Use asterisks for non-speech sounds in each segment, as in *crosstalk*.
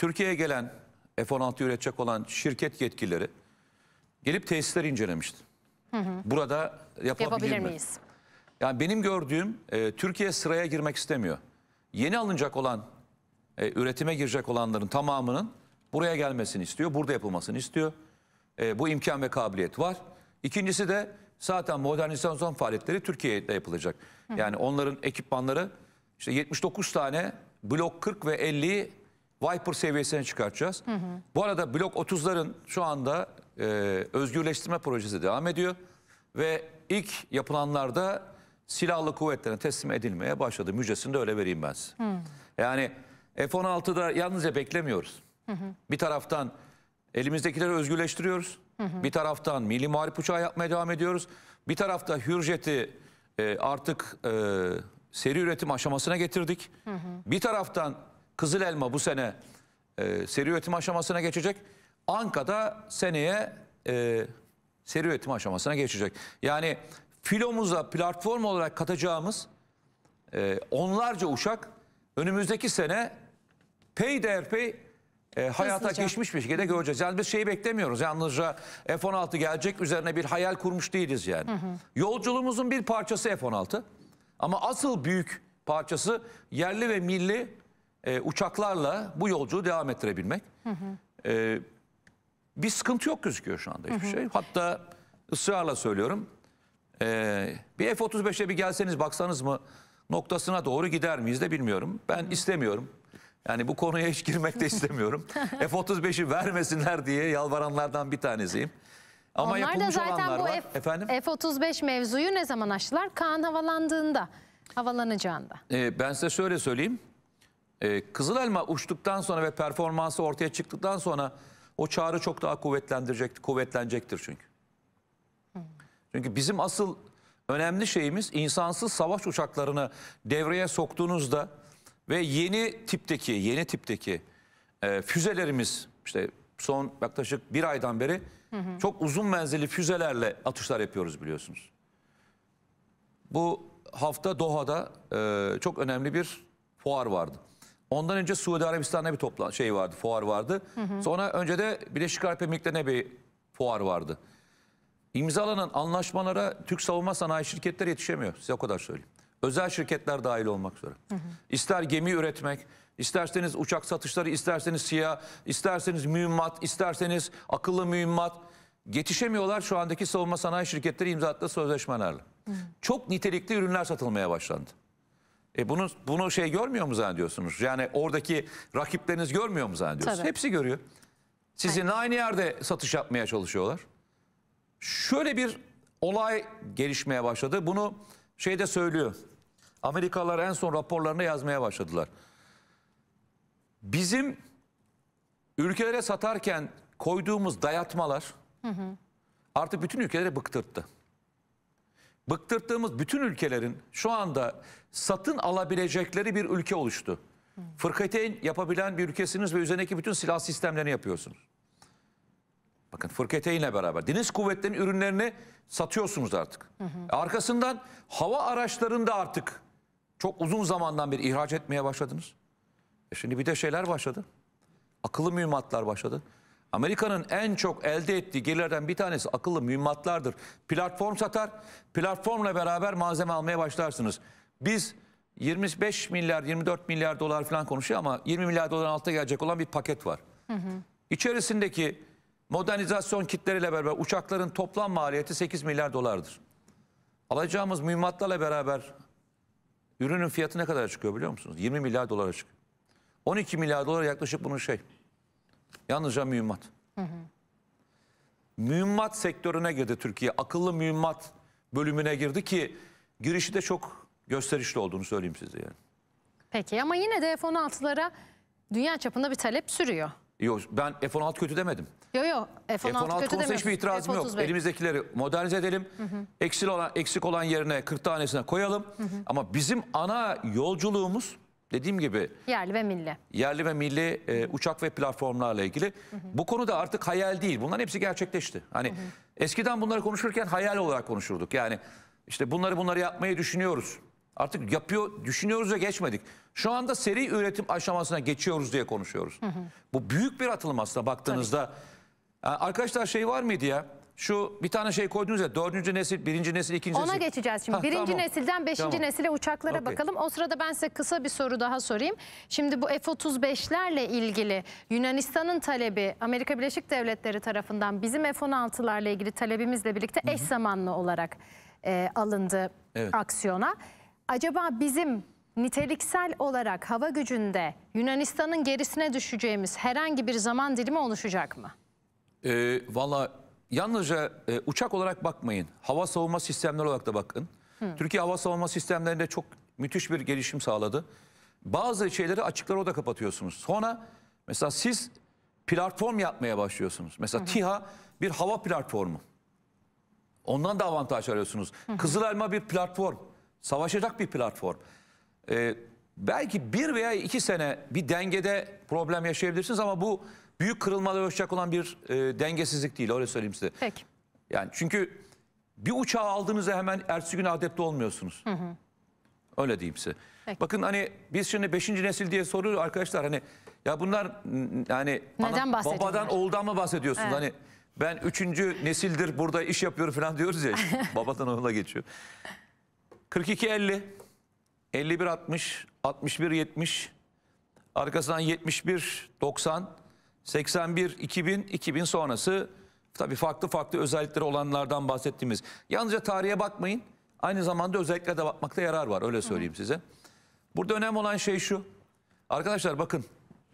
Türkiye'ye gelen F-16 üretecek olan şirket yetkilileri gelip tesisleri incelemişti. Burada yapabilir, mi? miyiz? Yani benim gördüğüm e, Türkiye sıraya girmek istemiyor. Yeni alınacak olan, e, üretime girecek olanların tamamının buraya gelmesini istiyor. Burada yapılmasını istiyor. E, bu imkan ve kabiliyet var. İkincisi de zaten modernizasyon faaliyetleri Türkiye'de yapılacak. Yani onların ekipmanları işte 79 tane blok 40 ve 50'yi Viper seviyesine çıkartacağız. Bu arada blok 30'ların şu anda e, özgürleştirme projesi devam ediyor. Ve ilk yapılanlarda silahlı kuvvetlerine teslim edilmeye başladı. Müjdesini de öyle vereyim ben size. Yani F-16'da yalnızca beklemiyoruz. Bir taraftan elimizdekileri özgürleştiriyoruz. Bir taraftan milli muharip uçağı yapmaya devam ediyoruz. Bir tarafta Hürjet'i e, artık e, seri üretim aşamasına getirdik. Bir taraftan Kızıl Elma bu sene e, seri üretim aşamasına geçecek. Anka'da seneye e, seri üretim aşamasına geçecek. Yani filomuza platform olarak katacağımız e, onlarca uçak önümüzdeki sene peyderpey e, hayata Hızlıca. geçmiş bir şekilde göreceğiz. Yani biz şeyi beklemiyoruz. Yalnızca F-16 gelecek üzerine bir hayal kurmuş değiliz yani. Yolculuğumuzun bir parçası F-16 ama asıl büyük parçası yerli ve milli e, uçaklarla bu yolculuğu devam ettirebilmek. E, bir sıkıntı yok gözüküyor şu anda hiçbir şey. Hatta ısrarla söylüyorum. Ee, bir F-35'e bir gelseniz baksanız mı noktasına doğru gider miyiz de bilmiyorum. Ben istemiyorum. Yani bu konuya hiç girmek de *laughs* istemiyorum. F-35'i vermesinler diye yalvaranlardan bir tanesiyim. Ama Onlar da zaten olanlar bu var. F, Efendim? F-35 mevzuyu ne zaman açtılar? Kaan havalandığında, havalanacağında. Ee, ben size şöyle söyleyeyim. Ee, Kızıl Elma uçtuktan sonra ve performansı ortaya çıktıktan sonra o çağrı çok daha kuvvetlendirecek, kuvvetlenecektir çünkü. Çünkü bizim asıl önemli şeyimiz insansız savaş uçaklarını devreye soktuğunuzda ve yeni tipteki, yeni tipteki e, füzelerimiz işte son yaklaşık bir aydan beri çok uzun menzilli füzelerle atışlar yapıyoruz biliyorsunuz. Bu hafta Doha'da e, çok önemli bir fuar vardı. Ondan önce Suudi Arabistan'da bir toplan şey vardı, fuar vardı. Sonra önce de Birleşik Arap Emirlikleri'ne bir fuar vardı. İmzalanan anlaşmalara Türk savunma sanayi şirketleri yetişemiyor. Size o kadar söyleyeyim. Özel şirketler dahil olmak üzere. İster gemi üretmek, isterseniz uçak satışları, isterseniz siyah, isterseniz mühimmat, isterseniz akıllı mühimmat. Yetişemiyorlar şu andaki savunma sanayi şirketleri imza attığı sözleşmelerle. Çok nitelikli ürünler satılmaya başlandı. E bunu bunu şey görmüyor mu zannediyorsunuz? Yani oradaki rakipleriniz görmüyor mu zannediyorsunuz? Tabii. Hepsi görüyor. Sizinle aynı yerde satış yapmaya çalışıyorlar. Şöyle bir olay gelişmeye başladı. Bunu şeyde söylüyor. Amerikalılar en son raporlarını yazmaya başladılar. Bizim ülkelere satarken koyduğumuz dayatmalar artık bütün ülkeleri bıktırttı. Bıktırttığımız bütün ülkelerin şu anda satın alabilecekleri bir ülke oluştu. Fırkateyn yapabilen bir ülkesiniz ve üzerindeki bütün silah sistemlerini yapıyorsunuz. Bakın Fırkateyn'le beraber deniz kuvvetlerinin ürünlerini satıyorsunuz artık. Arkasından hava araçlarını da artık çok uzun zamandan beri ihraç etmeye başladınız. E şimdi bir de şeyler başladı. Akıllı mühimmatlar başladı. Amerika'nın en çok elde ettiği gelirlerden bir tanesi akıllı mühimmatlardır. Platform satar, platformla beraber malzeme almaya başlarsınız. Biz 25 milyar, 24 milyar dolar falan konuşuyor ama 20 milyar doların altına gelecek olan bir paket var. İçerisindeki modernizasyon kitleriyle beraber uçakların toplam maliyeti 8 milyar dolardır. Alacağımız mühimmatlarla beraber ürünün fiyatı ne kadar çıkıyor biliyor musunuz? 20 milyar dolara çıkıyor. 12 milyar dolar yaklaşık bunun şey. Yalnızca mühimmat. Mühimmat sektörüne girdi Türkiye. Akıllı mühimmat bölümüne girdi ki girişi de çok gösterişli olduğunu söyleyeyim size yani. Peki ama yine de F-16'lara dünya çapında bir talep sürüyor. Yok ben F-16 kötü demedim. Yo yo F-16, F-16 kötü konusunda hiçbir itirazım yok. F-35. Elimizdekileri modernize edelim. Eksik olan eksik olan yerine 40 tanesine koyalım. Ama bizim ana yolculuğumuz dediğim gibi Yerli ve milli. yerli ve milli e, uçak ve platformlarla ilgili. Bu konuda artık hayal değil. Bunların hepsi gerçekleşti. Hani eskiden bunları konuşurken hayal olarak konuşurduk. Yani işte bunları bunları yapmayı düşünüyoruz. Artık yapıyor, düşünüyoruz ve geçmedik. Şu anda seri üretim aşamasına geçiyoruz diye konuşuyoruz. Bu büyük bir atılım aslında baktığınızda. Yani arkadaşlar şey var mıydı ya? Şu bir tane şey koydunuz ya dördüncü nesil, birinci nesil, ikinci Ona nesil. geçeceğiz şimdi. Hah, Birinci tamam. nesilden beşinci Tamam. nesile uçaklara Okey. bakalım. O sırada ben size kısa bir soru daha sorayım. Şimdi bu F-35'lerle ilgili Yunanistan'ın talebi Amerika Birleşik Devletleri tarafından bizim F-16'larla ilgili talebimizle birlikte eş zamanlı olarak e, alındı Evet. aksiyona. Acaba bizim niteliksel olarak hava gücünde Yunanistan'ın gerisine düşeceğimiz herhangi bir zaman dilimi oluşacak mı? Ee, Valla yalnızca e, uçak olarak bakmayın. Hava savunma sistemleri olarak da bakın. Türkiye hava savunma sistemlerinde çok müthiş bir gelişim sağladı. Bazı şeyleri açıkları o da kapatıyorsunuz. Sonra mesela siz platform yapmaya başlıyorsunuz. Mesela TİHA bir hava platformu. Ondan da avantaj arıyorsunuz. Kızıl Elma bir platform. Savaşacak bir platform. Ee, belki bir veya iki sene bir dengede problem yaşayabilirsiniz ama bu büyük kırılmalar oluşacak olan bir e, dengesizlik değil öyle söyleyeyim size. Peki. Yani çünkü bir uçağı aldığınızda hemen ertesi gün adapte olmuyorsunuz. Öyle diyeyim size. Peki. Bakın hani biz şimdi 5. nesil diye soruyor arkadaşlar hani ya bunlar yani Neden bahsediyorlar? babadan oğuldan mı bahsediyorsunuz? Evet. Hani ben üçüncü nesildir burada iş yapıyorum falan diyoruz ya. *laughs* babadan oğula geçiyor. 42 50 51 60 61 70 arkasından 71 90 81 2000 2000 sonrası tabii farklı farklı özellikleri olanlardan bahsettiğimiz. Yalnızca tarihe bakmayın. Aynı zamanda özelliklere de bakmakta yarar var öyle söyleyeyim size. Burada önemli olan şey şu. Arkadaşlar bakın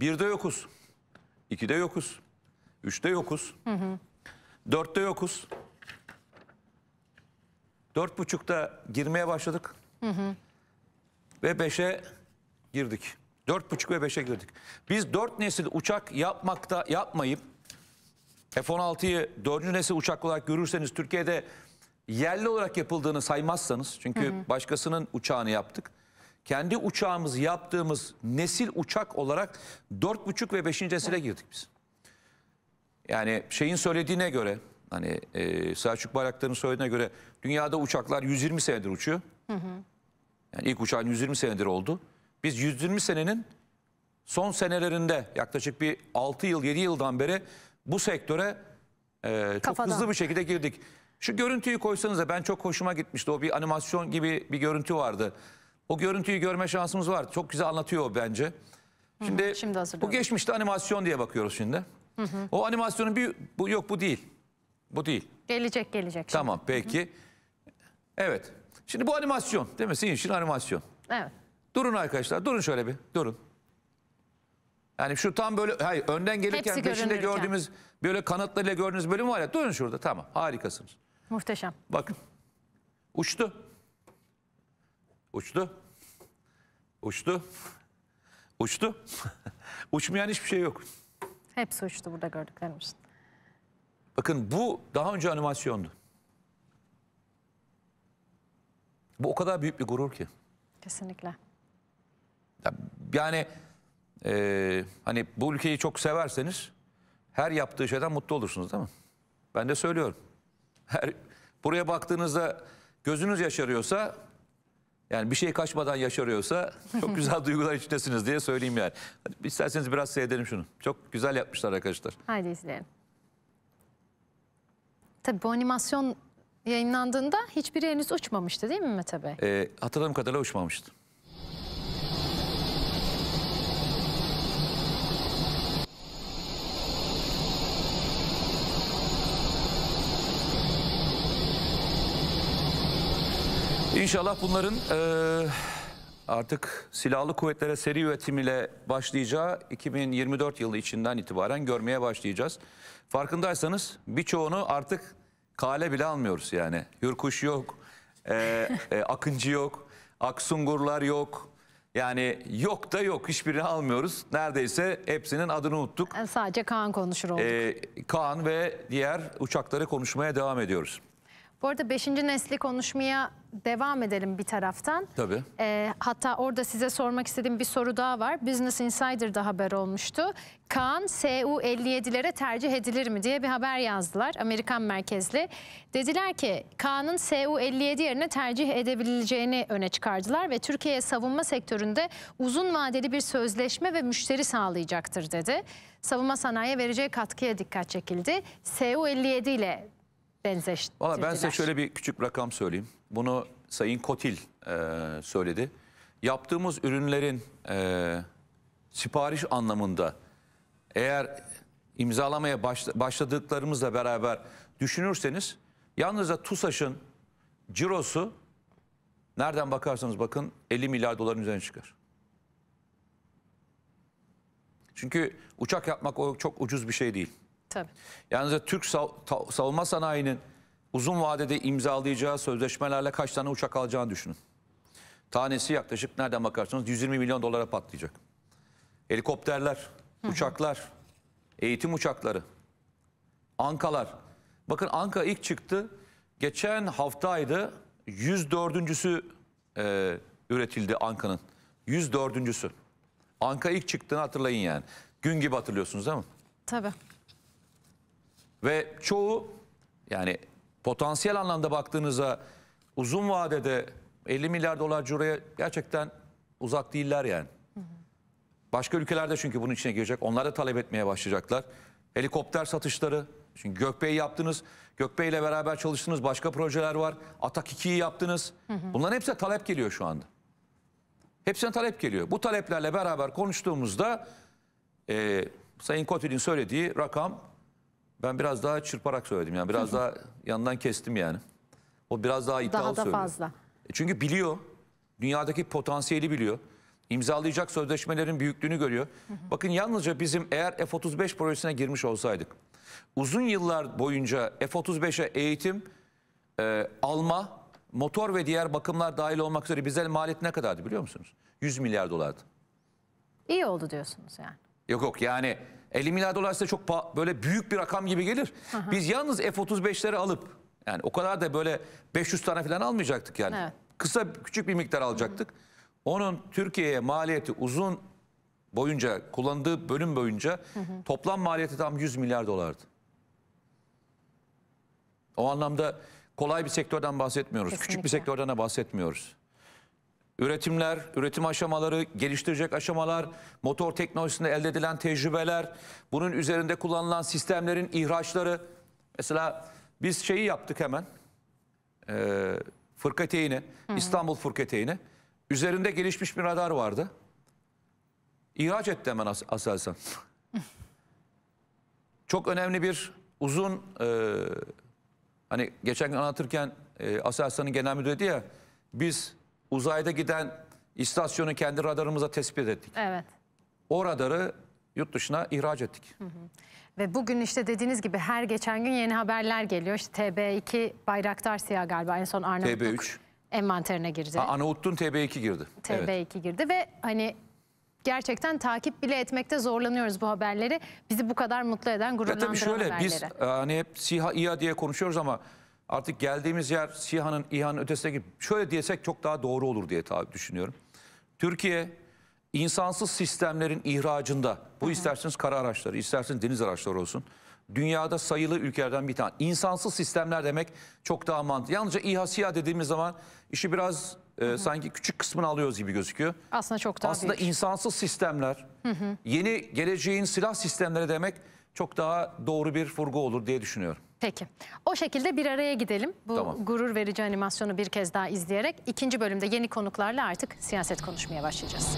birde yokuz. ikide yokuz. Üçte yokuz. Dörtte yokuz. Dört buçukta girmeye başladık. Ve beşe girdik. Dört buçuk ve beşe girdik. Biz dört nesil uçak yapmakta yapmayıp F-16'yı dördüncü nesil uçak olarak görürseniz Türkiye'de yerli olarak yapıldığını saymazsanız çünkü başkasının uçağını yaptık. Kendi uçağımızı yaptığımız nesil uçak olarak dört buçuk ve beşinci nesile girdik biz. Yani şeyin söylediğine göre hani e, Selçuk Bayraktar'ın söylediğine göre dünyada uçaklar 120 senedir uçuyor. Yani ilk uçağın 120 senedir oldu. Biz 120 senenin son senelerinde yaklaşık bir 6 yıl 7 yıldan beri bu sektöre e, çok Kafadan. hızlı bir şekilde girdik. Şu görüntüyü koysanız da ben çok hoşuma gitmişti. O bir animasyon gibi bir görüntü vardı. O görüntüyü görme şansımız var. Çok güzel anlatıyor o bence. Şimdi, şimdi bu geçmişte animasyon diye bakıyoruz şimdi. O animasyonun bir bu yok bu değil. Bu değil. Gelecek gelecek. şimdi. Tamam peki. Evet. Şimdi bu animasyon değil mi? Sizin için animasyon. Evet. Durun arkadaşlar durun şöyle bir durun. Yani şu tam böyle hayır önden gelirken Hepsi peşinde görünürken. gördüğümüz böyle kanatlarıyla gördüğünüz bölüm var ya durun şurada tamam harikasınız. Muhteşem. Bakın uçtu. Uçtu. Uçtu. Uçtu. *laughs* Uçmayan hiçbir şey yok. Hepsi uçtu burada gördüklerimiz. Bakın bu daha önce animasyondu. Bu o kadar büyük bir gurur ki. Kesinlikle. Ya- Yani eee, hani bu ülkeyi çok severseniz her yaptığı şeyden mutlu olursunuz değil mi? Ben de söylüyorum. *laughs* Her, buraya baktığınızda gözünüz yaşarıyorsa yani bir şey kaçmadan yaşarıyorsa *laughs* çok güzel duygular içindesiniz diye söyleyeyim yani. Hadi isterseniz biraz seyredelim şunu. Çok güzel yapmışlar arkadaşlar. Haydi izleyelim. Tabii bu animasyon yayınlandığında hiçbiri henüz uçmamıştı değil mi Mete Bey? Ee, hatırladığım kadarıyla uçmamıştı. İnşallah bunların eee, artık silahlı kuvvetlere seri üretimiyle başlayacağı 2024 yılı içinden itibaren görmeye başlayacağız. Farkındaysanız birçoğunu artık kale bile almıyoruz yani. Hürkuş yok, eee, *laughs* e, Akıncı yok, Aksungurlar yok. Yani yok da yok hiçbirini almıyoruz. Neredeyse hepsinin adını unuttuk. Sadece Kaan konuşur olduk. Ee, Kaan ve diğer uçakları konuşmaya devam ediyoruz. Bu arada 5. nesli konuşmaya devam edelim bir taraftan. Tabii. Ee, hatta orada size sormak istediğim bir soru daha var. Business Insider'da haber olmuştu. Kaan SU-57'lere tercih edilir mi diye bir haber yazdılar. Amerikan merkezli. Dediler ki Kaan'ın SU-57 yerine tercih edebileceğini öne çıkardılar ve Türkiye'ye savunma sektöründe uzun vadeli bir sözleşme ve müşteri sağlayacaktır dedi. Savunma sanayiye vereceği katkıya dikkat çekildi. SU-57 ile benzeştirdiler. Valla ben size şöyle bir küçük rakam söyleyeyim. Bunu Sayın Kotil e, söyledi. Yaptığımız ürünlerin e, sipariş anlamında eğer imzalamaya başla- başladıklarımızla beraber düşünürseniz yalnızca TUSAŞ'ın cirosu nereden bakarsanız bakın 50 milyar doların üzerine çıkar. Çünkü uçak yapmak o çok ucuz bir şey değil. Tabii. Yalnızca Türk savunma sanayinin uzun vadede imzalayacağı sözleşmelerle kaç tane uçak alacağını düşünün. Tanesi yaklaşık nereden bakarsanız 120 milyon dolara patlayacak. Helikopterler, uçaklar, eğitim uçakları, Ankalar. Bakın Anka ilk çıktı. Geçen haftaydı 104.sü e, üretildi Anka'nın. 104.sü. Anka ilk çıktığını hatırlayın yani. Gün gibi hatırlıyorsunuz değil mi? Tabii. Ve çoğu yani potansiyel anlamda baktığınızda uzun vadede 50 milyar dolar ciroya gerçekten uzak değiller yani. Başka ülkelerde çünkü bunun içine girecek. Onlar da talep etmeye başlayacaklar. Helikopter satışları. Çünkü Gökbey yaptınız. Gökbey ile beraber çalıştınız. Başka projeler var. Atak 2'yi yaptınız. Bunların hepsine talep geliyor şu anda. Hepsine talep geliyor. Bu taleplerle beraber konuştuğumuzda e, Sayın Kotil'in söylediği rakam ben biraz daha çırparak söyledim. Yani biraz daha *laughs* yandan kestim yani. O biraz daha iddialı Daha da söylüyor. fazla. E Çünkü biliyor. Dünyadaki potansiyeli biliyor. İmzalayacak sözleşmelerin büyüklüğünü görüyor. Bakın yalnızca bizim eğer F-35 projesine girmiş olsaydık uzun yıllar boyunca F-35'e eğitim, e, alma, motor ve diğer bakımlar dahil olmak üzere bize maliyeti ne kadardı biliyor musunuz? 100 milyar dolardı. İyi oldu diyorsunuz yani. Yok yok yani 50 milyar dolar size çok böyle büyük bir rakam gibi gelir. Biz yalnız F-35'leri alıp yani o kadar da böyle 500 tane falan almayacaktık yani. Evet. Kısa küçük bir miktar alacaktık. Onun Türkiye'ye maliyeti uzun boyunca kullandığı bölüm boyunca toplam maliyeti tam 100 milyar dolardı. O anlamda kolay bir sektörden bahsetmiyoruz. Küçük Kesinlikle. bir sektörden de bahsetmiyoruz. Üretimler, üretim aşamaları, geliştirecek aşamalar, motor teknolojisinde elde edilen tecrübeler, bunun üzerinde kullanılan sistemlerin ihraçları. Mesela biz şeyi yaptık hemen, e, fırkateyni, İstanbul fırkateyni. Üzerinde gelişmiş bir radar vardı. İhraç etti hemen As Aselsan. *laughs* Çok önemli bir uzun, e, hani geçen gün anlatırken e, Aselsan'ın genel müdürü dedi ya, biz uzayda giden istasyonu kendi radarımıza tespit ettik. Evet. O radarı yurt dışına ihraç ettik. Ve bugün işte dediğiniz gibi her geçen gün yeni haberler geliyor. İşte TB2 Bayraktar SİHA galiba en son Arnavutluk TB3. envanterine girdi. Ha, Arnavutluğun TB2 girdi. TB2 Evet. girdi ve hani gerçekten takip bile etmekte zorlanıyoruz bu haberleri. Bizi bu kadar mutlu eden, Ya gururlandıran tabii şöyle haberleri. biz e, hani hep SİHA, İHA diye konuşuyoruz ama artık geldiğimiz yer SİHA'nın, İHA'nın ötesine gidip şöyle diyesek çok daha doğru olur diye tabii düşünüyorum. Türkiye insansız sistemlerin ihracında, bu isterseniz kara araçları, isterseniz deniz araçları olsun. Dünyada sayılı ülkelerden bir tane. İnsansız sistemler demek çok daha mantıklı. Yalnızca İHA, SİHA dediğimiz zaman işi biraz e, sanki küçük kısmını alıyoruz gibi gözüküyor. Aslında çok daha Aslında büyük. insansız sistemler, yeni geleceğin silah sistemleri demek çok daha doğru bir vurgu olur diye düşünüyorum. Peki. O şekilde bir araya gidelim. Bu Tamam. gurur verici animasyonu bir kez daha izleyerek ikinci bölümde yeni konuklarla artık siyaset konuşmaya başlayacağız.